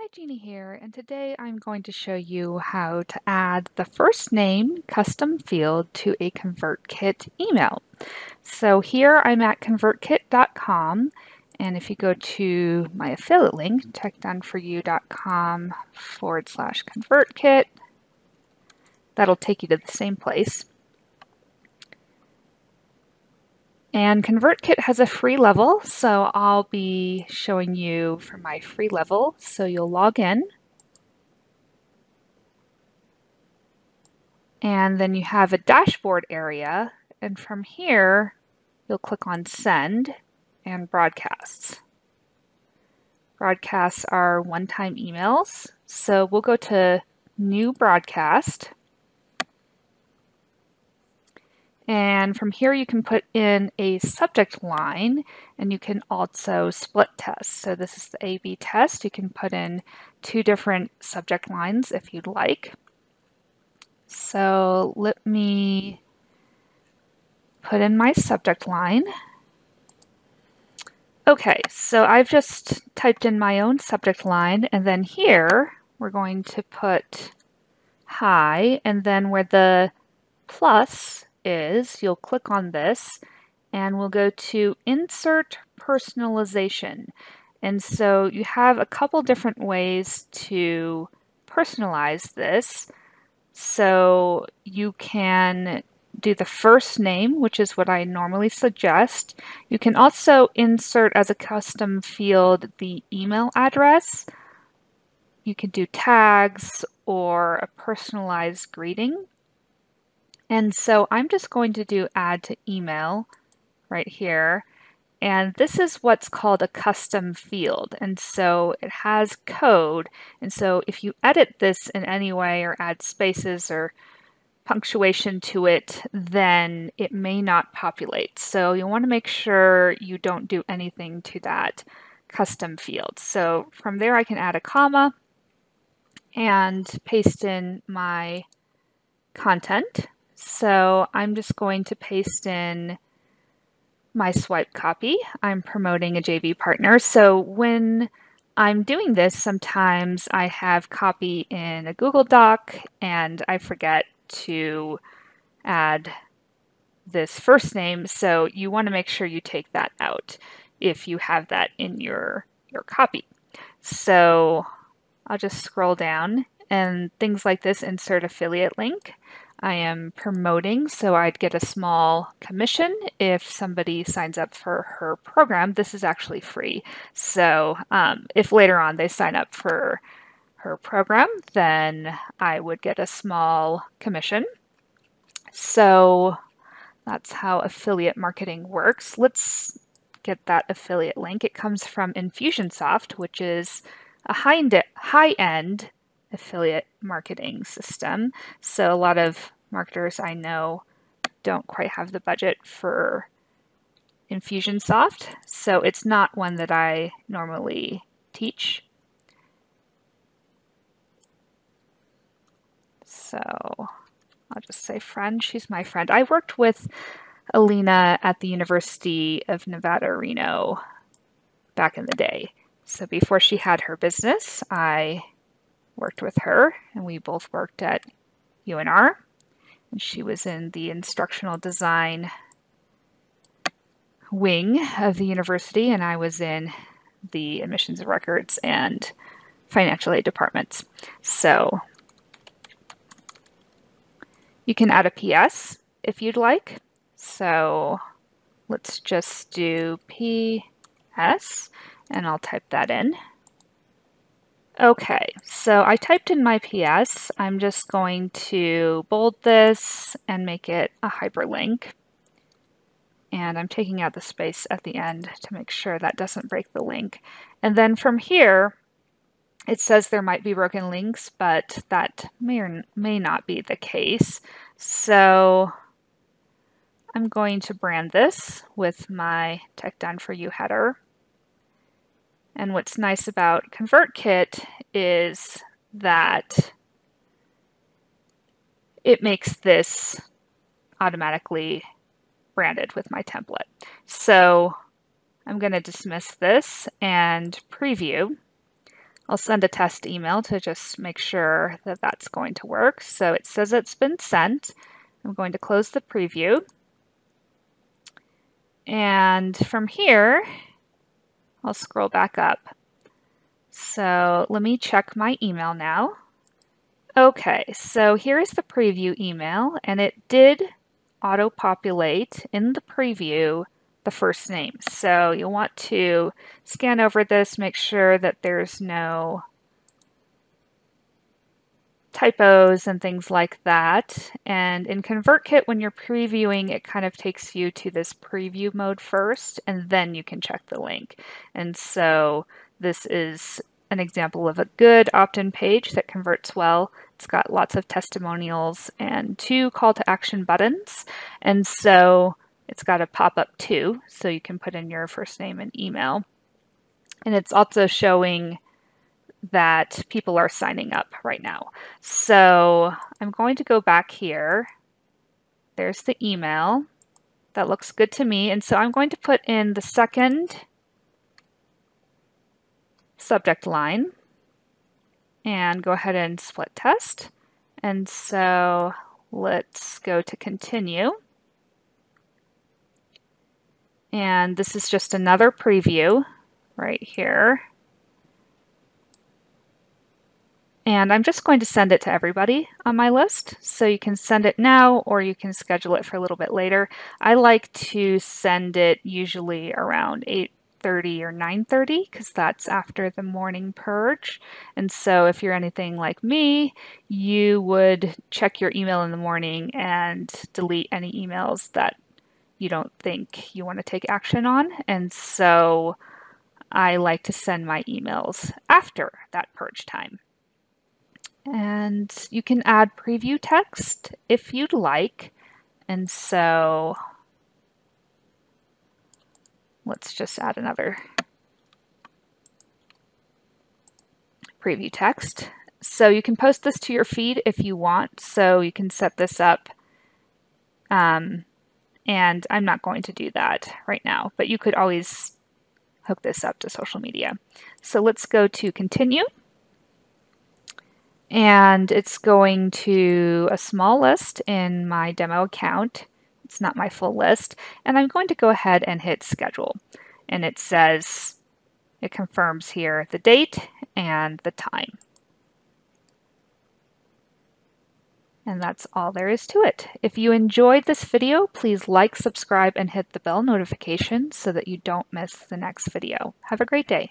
Hi, Gina here, and today I'm going to show you how to add the first name custom field to a ConvertKit email. So here I'm at convertkit.com, and if you go to my affiliate link, techdoneforyou.com forward slash ConvertKit, that'll take you to the same place. And ConvertKit has a free level, so I'll be showing you for my free level. So you'll log in. And then you have a dashboard area, and from here, you'll click on Send and Broadcasts. Broadcasts are one-time emails, so we'll go to New Broadcast. And from here you can put in a subject line and you can also split test. So this is the A-B test. You can put in two different subject lines if you'd like. So let me put in my subject line. Okay, so I've just typed in my own subject line and then here we're going to put hi and then where the plus is you'll click on this and we'll go to Insert Personalization. And so you have a couple different ways to personalize this. So you can do the first name, which is what I normally suggest. You can also insert as a custom field the email address. You can do tags or a personalized greeting. And so I'm just going to do add to email right here. And this is what's called a custom field. And so it has code. And so if you edit this in any way or add spaces or punctuation to it, then it may not populate. So you want to make sure you don't do anything to that custom field. So from there I can add a comma and paste in my content. So I'm just going to paste in my swipe copy. I'm promoting a JV partner. So when I'm doing this, sometimes I have copy in a Google Doc and I forget to add this first name. So you want to make sure you take that out if you have that in your, your copy. So I'll just scroll down and things like this, insert affiliate link. I am promoting, so I'd get a small commission if somebody signs up for her program. This is actually free. So um, if later on they sign up for her program, then I would get a small commission. So that's how affiliate marketing works. Let's get that affiliate link. It comes from Infusionsoft, which is a high-end high affiliate marketing system. So a lot of marketers I know don't quite have the budget for Infusionsoft, so it's not one that I normally teach. So I'll just say friend, she's my friend. I worked with Alina at the University of Nevada, Reno back in the day. So before she had her business, I worked with her, and we both worked at UNR. And she was in the instructional design wing of the university, and I was in the admissions records and financial aid departments. So you can add a PS if you'd like. So let's just do PS, and I'll type that in. Okay, so I typed in my PS. I'm just going to bold this and make it a hyperlink. And I'm taking out the space at the end to make sure that doesn't break the link. And then from here, it says there might be broken links, but that may or may not be the case. So I'm going to brand this with my Tech Done For You header. And what's nice about ConvertKit is that it makes this automatically branded with my template. So I'm going to dismiss this and preview. I'll send a test email to just make sure that that's going to work. So it says it's been sent. I'm going to close the preview. And from here, I'll scroll back up. So let me check my email now. Okay, so here is the preview email, and it did auto-populate in the preview the first name. So you'll want to scan over this, make sure that there's no typos and things like that. And in ConvertKit, when you're previewing, it kind of takes you to this preview mode first, and then you can check the link. And so this is an example of a good opt-in page that converts well. It's got lots of testimonials and two call to action buttons. And so it's got a pop-up too, so you can put in your first name and email. And it's also showing that people are signing up right now. So I'm going to go back here. There's the email. That looks good to me. And so I'm going to put in the second subject line and go ahead and split test. And so let's go to continue. And this is just another preview right here. And I'm just going to send it to everybody on my list. So you can send it now or you can schedule it for a little bit later. I like to send it usually around 8.30 or 9.30 because that's after the morning purge. And so if you're anything like me, you would check your email in the morning and delete any emails that you don't think you want to take action on. And so I like to send my emails after that purge time. And you can add preview text if you'd like. And so let's just add another preview text. So you can post this to your feed if you want. So you can set this up um, and I'm not going to do that right now, but you could always hook this up to social media. So let's go to continue. And it's going to a small list in my demo account. It's not my full list. And I'm going to go ahead and hit schedule. And it says, it confirms here the date and the time. And that's all there is to it. If you enjoyed this video, please like, subscribe, and hit the bell notification so that you don't miss the next video. Have a great day.